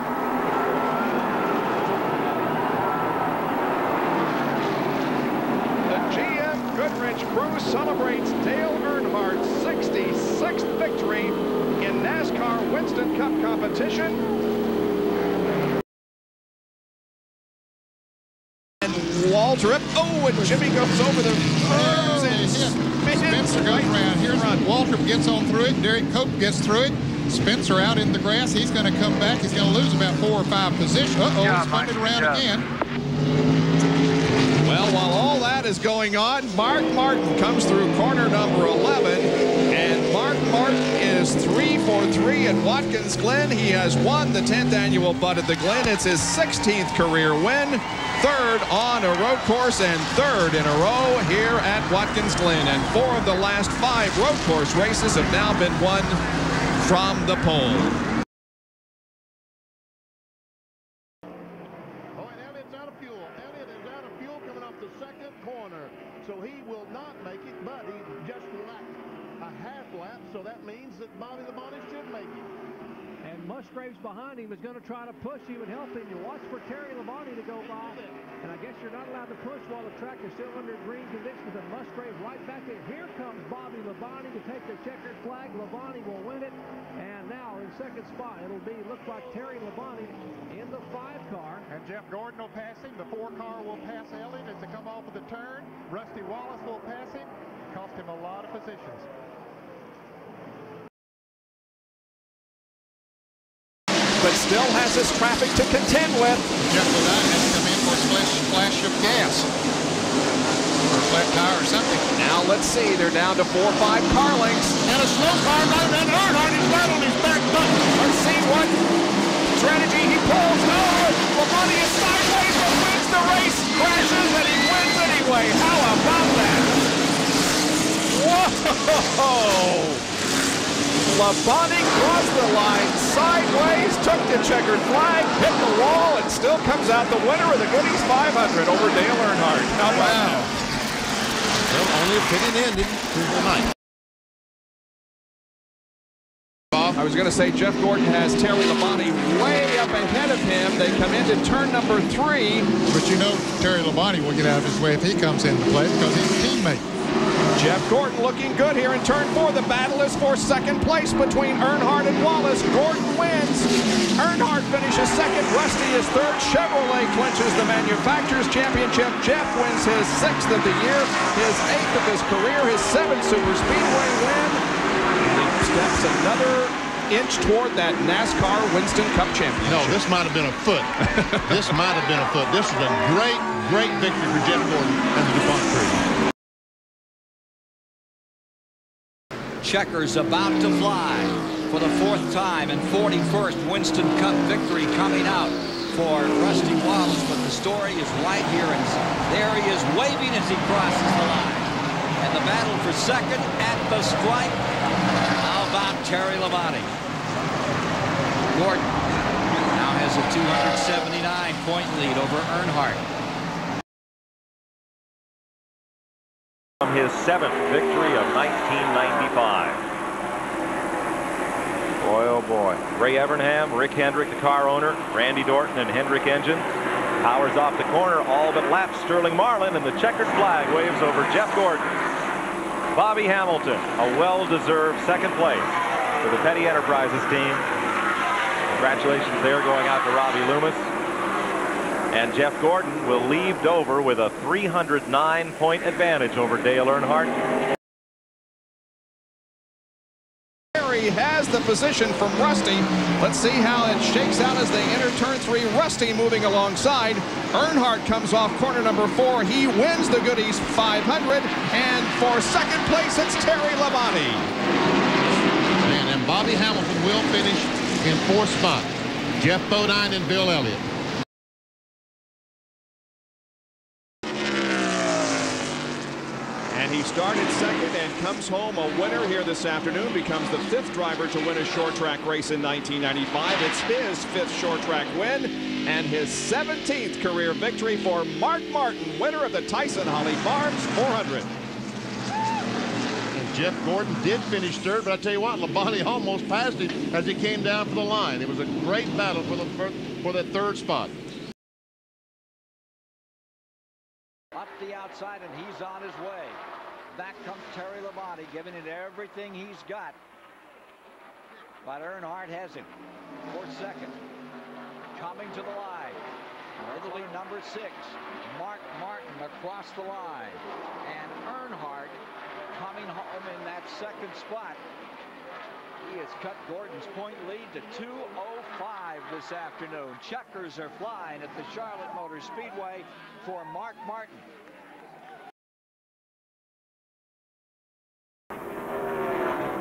The GM Goodwrench crew celebrates Dale Earnhardt's 66th victory in NASCAR Winston Cup competition. And Waltrip, oh, and Jimmy goes over the curves and Spencer goes around. Here's Waltrip gets on through it. Derrike Cope gets through it. Spencer out in the grass. He's going to come back. He's going to lose about four or five positions. Uh-oh, Yeah, he's spun it around yeah. again. Well, while all that is going on, Mark Martin comes through corner number 11, and Mark Martin is three for three at Watkins Glen. He has won the 10th annual Bud at the Glen. It's his 16th career win, third on a road course, and third in a row here at Watkins Glen. And four of the last five road course races have now been won from the pole. Him is going to try to push him and help him. You watch for Terry Labonte to go by. And I guess you're not allowed to push while the track is still under green conditions. And Musgrave right back in. Here comes Bobby Labonte to take the checkered flag. Labonte will win it. And now in second spot, it'll be, look like Terry Labonte in the five car. And Jeff Gordon will pass him. The four car will pass Elliott as they come off of the turn. Rusty Wallace will pass him. Cost him a lot of positions. But still has this traffic to contend with. Geoff Bodine has to come in for a splash, splash of gas. Or a flat tire or something. Now let's see. They're down to four or five car lengths. And a slow car right and Earnhardt is right on his back button. Let's see what strategy he pulls. No! Labonte is sideways but wins the race. Crashes and he wins anyway. How about that? Whoa! Labonte crossed the line sideways, took the checkered flag, hit the wall, and still comes out the winner of the Goody's 500 over Dale Earnhardt. How about wow. Well, only a pitted ending to the night. I was going to say Jeff Gordon has Terry Labonte way up ahead of him. They come into turn number three. But you know Terry Labonte will get out of his way if he comes into play because he's a teammate. Jeff Gordon looking good here in turn four. The battle is for second place between Earnhardt and Wallace. Gordon wins. Earnhardt finishes second. Rusty is third. Chevrolet clinches the manufacturer's championship. Jeff wins his sixth of the year, his eighth of his career, his seventh super speedway win. He steps another inch toward that NASCAR Winston Cup championship. No, this might have been a foot. this might have been a foot. This was a great, great victory for Jeff Gordon and the DuPont crew. Checkers about to fly for the fourth time and 41st Winston Cup victory coming out for Rusty Wallace. But the story is right here, and there he is waving as he crosses the line. And the battle for second at the stripe. How about Terry Labonte? Gordon now has a 279-point lead over Earnhardt. His seventh victory of 1995. Boy, oh boy. Ray Evernham, Rick Hendrick, the car owner, Randy Dorton, and Hendrick engine. Powers off the corner, all but laps Sterling Marlin, and the checkered flag waves over Jeff Gordon. Bobby Hamilton, a well-deserved second place for the Petty Enterprises team. Congratulations there going out to Robbie Loomis. And Jeff Gordon will leave Dover with a 309-point advantage over Dale Earnhardt. Terry has the position from Rusty. Let's see how it shakes out as they enter turn three. Rusty moving alongside. Earnhardt comes off corner number four. He wins the Goody's 500. And for second place, it's Terry Labonte. And, and Bobby Hamilton will finish in fourth spot. Geoff Bodine and Bill Elliott. And he started second and comes home a winner here this afternoon. Becomes the fifth driver to win a short track race in 1995. It's his fifth short track win and his 17th career victory for Mark Martin, winner of the Tyson Holly Farms 400. And Jeff Gordon did finish third, but I tell you what, Labonte almost passed him as he came down for the line. It was a great battle for the for that third spot. Up the outside, and he's on his way. Back comes Terry Labonte, giving it everything he's got. But Earnhardt has him for second. Coming to the line. Northerly number six. Mark Martin across the line. And Earnhardt coming home in that second spot. He has cut Gordon's point lead to 2.05 this afternoon. Checkers are flying at the Charlotte Motor Speedway for Mark Martin.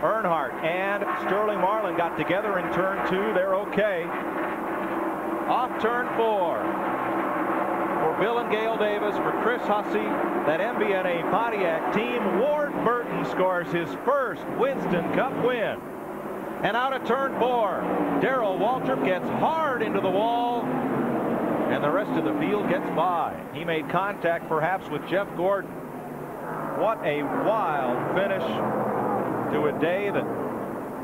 Earnhardt and Sterling Marlin got together in turn two. They're okay. Off turn four. For Bill and Gail Davis, for Chris Hussey, that MBNA Pontiac team, Ward Burton scores his first Winston Cup win. And out of turn four, Darrell Waltrip gets hard into the wall, and the rest of the field gets by. He made contact perhaps with Jeff Gordon. What a wild finish to a day that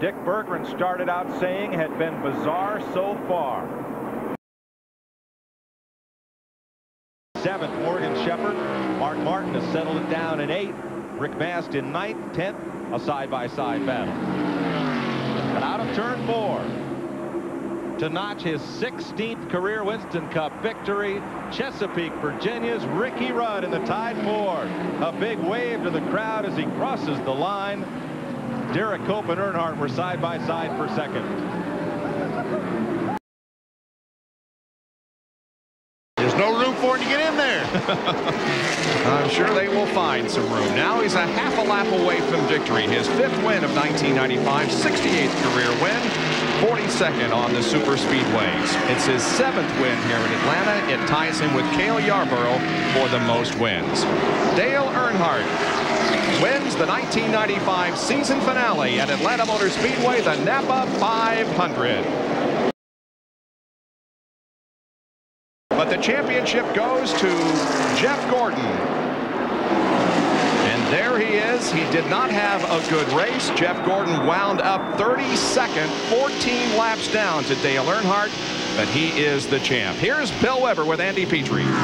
Dick Berggren started out saying had been bizarre so far. Seventh, Morgan Shepherd. Mark Martin has settled it down in eighth. Rick Mast in ninth, tenth, a side-by-side -side battle. And out of turn four, to notch his 16th career Winston Cup victory. Chesapeake, Virginia's Ricky Rudd in the Tide Ford. A big wave to the crowd as he crosses the line. Derrike Cope and Earnhardt were side by side for second. There's no room for him to get in there. I'm sure they will find some room. Now he's a half a lap away from victory. His fifth win of 1995, 68th career win. 42nd on the super speedways. It's his seventh win here in Atlanta. It ties him with Cale Yarborough for the most wins. Dale Earnhardt wins the 1995 season finale at Atlanta Motor Speedway, the Napa 500. But the championship goes to Jeff Gordon And there he is. He did not have a good race. Jeff Gordon wound up 32nd, 14 laps down to Dale Earnhardt, but he is the champ. Here's Bill Weber with Andy Petree.